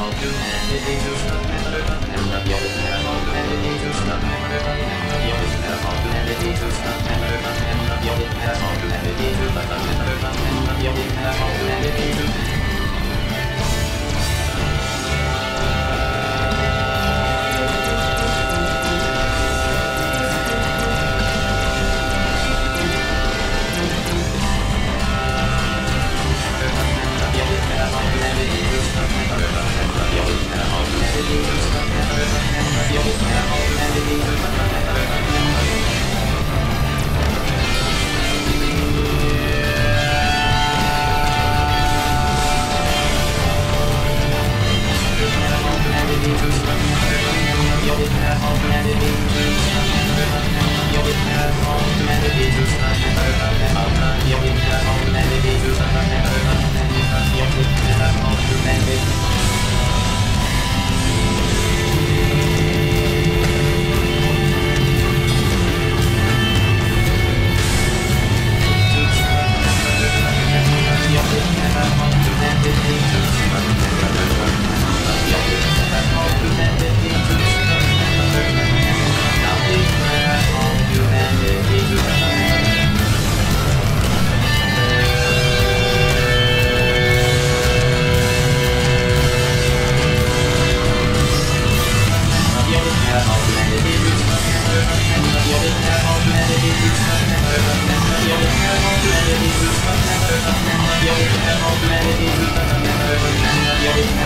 Editing system.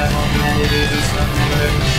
Amen.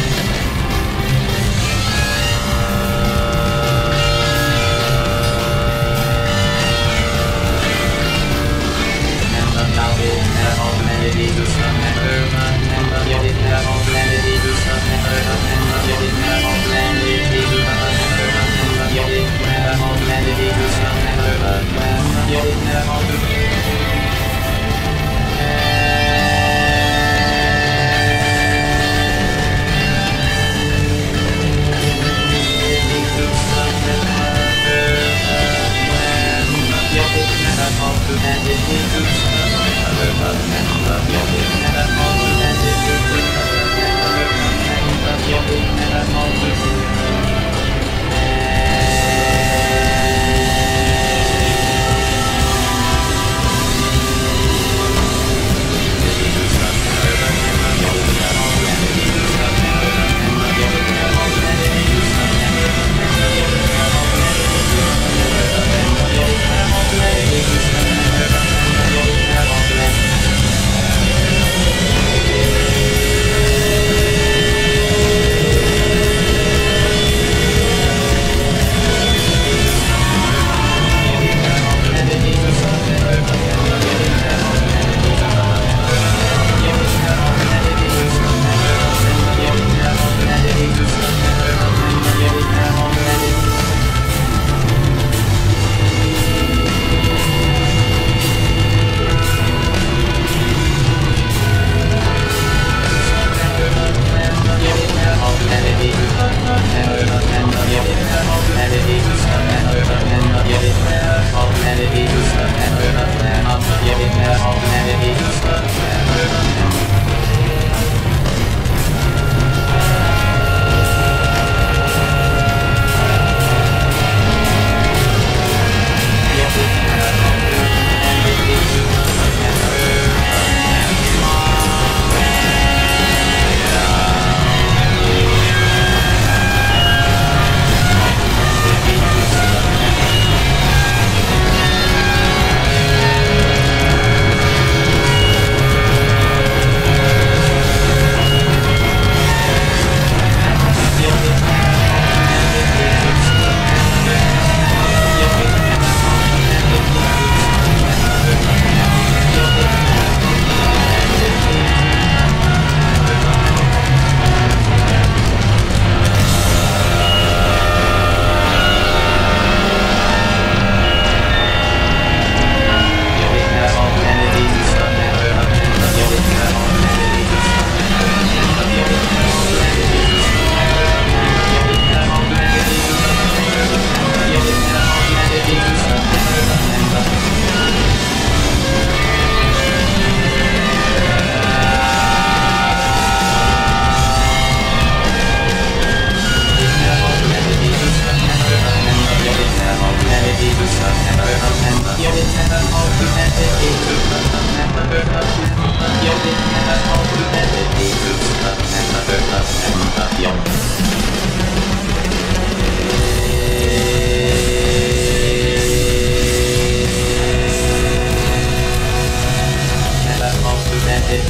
Yeah,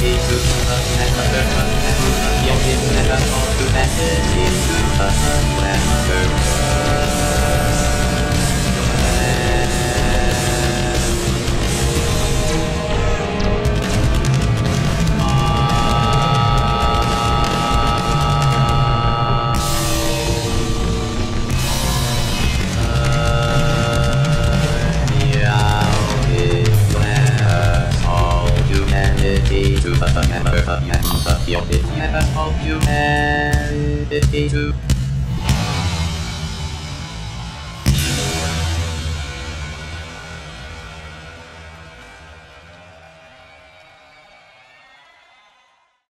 52